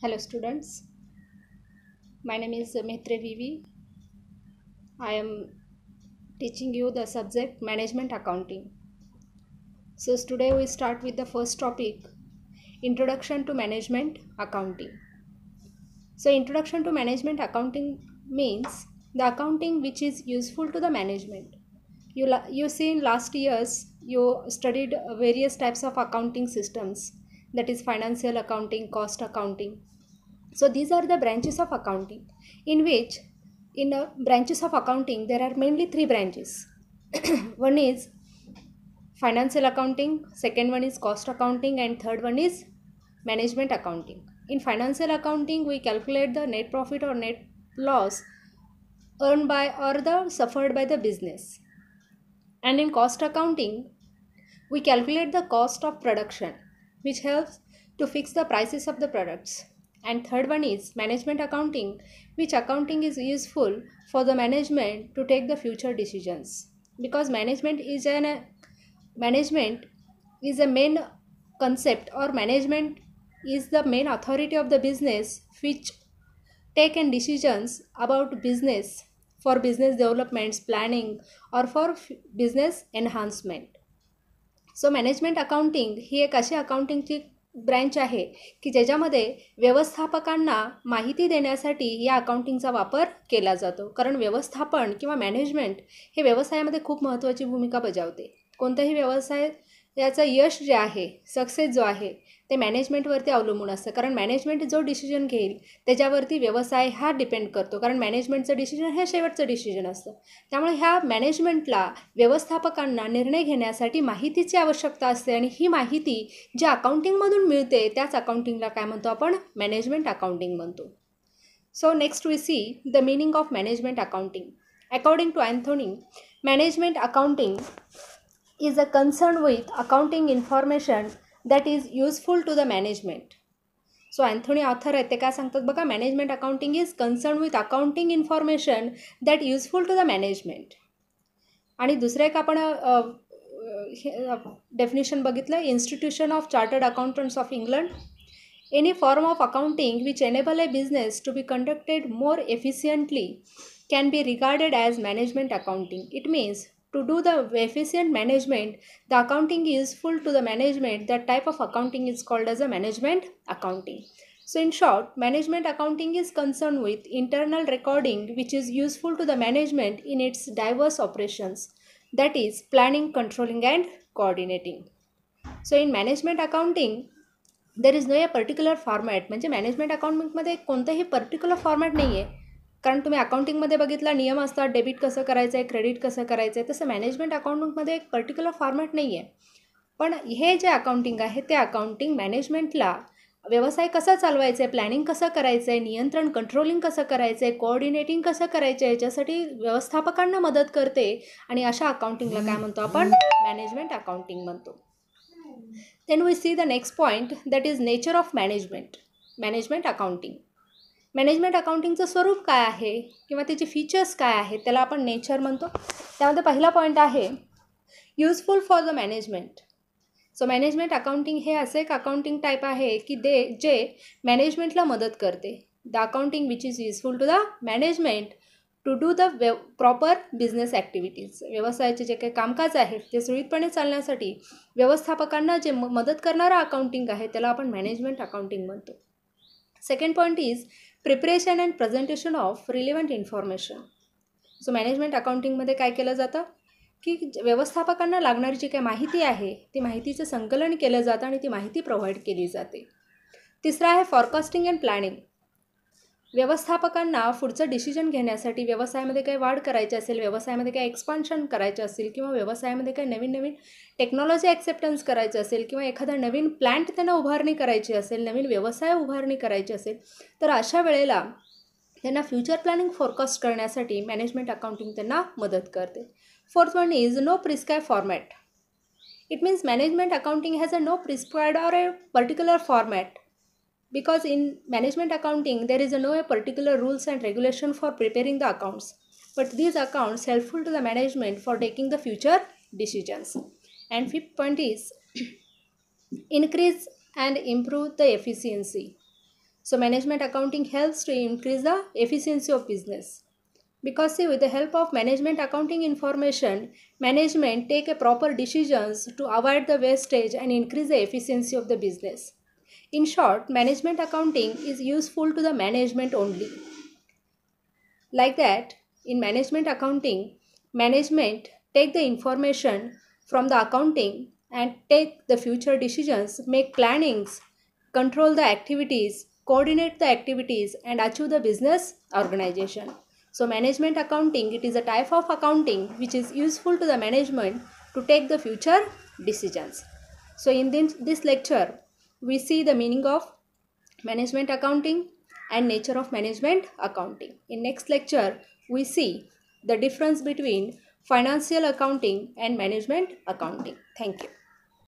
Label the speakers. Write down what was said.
Speaker 1: Hello students, my name is Maitre Vivi. I am teaching you the subject management accounting. So today we start with the first topic introduction to management accounting. So introduction to management accounting means the accounting which is useful to the management. You you see in last years you studied various types of accounting systems that is financial accounting, cost accounting. So these are the branches of accounting in which in branches of accounting there are mainly three branches. one is financial accounting, second one is cost accounting and third one is management accounting. In financial accounting we calculate the net profit or net loss earned by or the suffered by the business. And in cost accounting we calculate the cost of production which helps to fix the prices of the products. And third one is management accounting which accounting is useful for the management to take the future decisions. Because management is an management is a main concept or management is the main authority of the business which taken decisions about business for business developments planning or for business enhancement so management accounting ही एक अशी अकाउंटिंगची branch आहे की ज्याच्यामध्ये व्यवस्थापकांना माहिती देण्यासाठी या अकाउंटिंगचा वापर केला जातो. कारण व्यवस्थापन किंवा मॅनेजमेंट हे व्यवसायामध्ये खूप महत्त्वाची भूमिका बजावते. कोणताही व्यवसाय याचं यश जे आहे सक्सेस जो आहे ते मॅनेजमेंटवरती अवलंबून असतं. कारण मॅनेजमेंट जो डिसिजन घेईल त्याच्यावरती व्यवसाय हा डिपेंड करतो. कारण मॅनेजमेंटचं डिसिजन हे शेवटचं डिसिजन असतं. त्यामुळे ह्या मॅनेजमेंटला व्यवस्थापकांना निर्णय घेण्यासाठी माहितीची आवश्यकता असते आणि ही माहिती जी अकाउंटिंगमधून मिळते त्याच अकाउंटिंगला काय म्हणतो आपण? मॅनेजमेंट अकाउंटिंग म्हणतो. So next we see the meaning of management accounting according to Anthony management accounting is a concern with accounting information that is useful to the management. So Anthony author आहेत ते काय सांगतात बघा? Management accounting is concern with accounting information that useful to the management आणि दुसरं एक आपण definition बघितलं institution of chartered accountants of England any form of accounting which enable a business to be conducted more efficiently can be regarded as management accounting it means to do the efficient management the accounting is useful to the management that type of accounting is called as a management accounting so in short management accounting is concerned with internal recording which is useful to the management in its diverse operations that is planning controlling and coordinating so in management accounting there is no a particular format म्हणजे management अकाउंटिंगमध्ये कोणतंही particular format नाही आहे कारण तुम्ही अकाउंटिंगमध्ये बघितला नियम असतात डेबिट कसं करायचं आहे क्रेडिट कसं करायचं आहे तसं मॅनेजमेंट अकाउंटिंगमध्ये एक पर्टिक्युलर फॉर्मॅट नाही आहे पण हे जे अकाउंटिंग आहे ते अकाउंटिंग मॅनेजमेंटला व्यवसाय कसा चालवायचा आहे प्लॅनिंग कसं करायचं आहे नियंत्रण कंट्रोलिंग कसं करायचं आहे कोऑर्डिनेटिंग कसं करायचं आहे याच्यासाठी व्यवस्थापकांना मदत करते आणि अशा अकाउंटिंगला काय म्हणतो आपण? मॅनेजमेंट अकाउंटिंग म्हणतो. Then we see the next point that is nature of management management accounting management अकाउंटिंगचं स्वरूप काय आहे किंवा त्याचे फीचर्स काय आहेत त्याला आपण नेचर म्हणतो. त्यामध्ये पहिला पॉईंट आहे useful for the management so management accounting हे असे एक अकाउंटिंग टाईप आहे की दे जे मॅनेजमेंटला मदत करते. The accounting which is useful to the management to do the व्य प्रॉपर बिझनेस ॲक्टिव्हिटीज व्यवसायाचे जे काही कामकाज आहे ते सुरळीतपणे चालण्यासाठी व्यवस्थापकांना जे म मदत करणारं अकाउंटिंग आहे त्याला आपण मॅनेजमेंट अकाउंटिंग म्हणतो. Second point is preparation and presentation of relevant information. So management अकाउंटिंगमध्ये काय केलं जातं? की व्यवस्थापकांना लागणारी जी काही माहिती आहे ती माहितीचं संकलन केलं जातं आणि ती माहिती प्रोव्हाइड केली जाते. तिसरं आहे फॉरकास्टिंग अँड प्लॅनिंग. व्यवस्थापकांना पुढचं डिसिजन घेण्यासाठी व्यवसायामध्ये काही वाढ करायची असेल व्यवसायामध्ये काही एक्सपान्शन करायचं असेल किंवा व्यवसायामध्ये काही नवीन नवीन टेक्नॉलॉजी ॲक्सेप्टन्स करायचं असेल किंवा एखादा नवीन प्लॅन्ट त्यांना उभारणी करायची असेल नवीन व्यवसाय उभारणी करायची असेल तर अशा वेळेला त्यांना फ्युचर प्लॅनिंग फोरकास्ट करण्यासाठी मॅनेजमेंट अकाउंटिंग त्यांना मदत करते. Fourth one is no prescribe format it means management accounting has a no prescribed or a particular format because in management accounting there is no particular rules and regulation for preparing the accounts but these accounts helpful to the management for taking the future decisions and fifth point is increase and improve the efficiency So management accounting helps to increase the efficiency of business. Because see, with the help of management accounting information, management take a proper decisions to avoid the wastage and increase the efficiency of the business. In short, management accounting is useful to the management only. Like that, in management accounting, management take the information from the accounting and take the future decisions, make plannings, control the activities, coordinate the activities and achieve the business organization. So management accounting, it is a type of accounting which is useful to the management to take the future decisions. So in this, this lecture, we see the meaning of management accounting and nature of management accounting. In next lecture, we see the difference between financial accounting and management accounting. Thank you.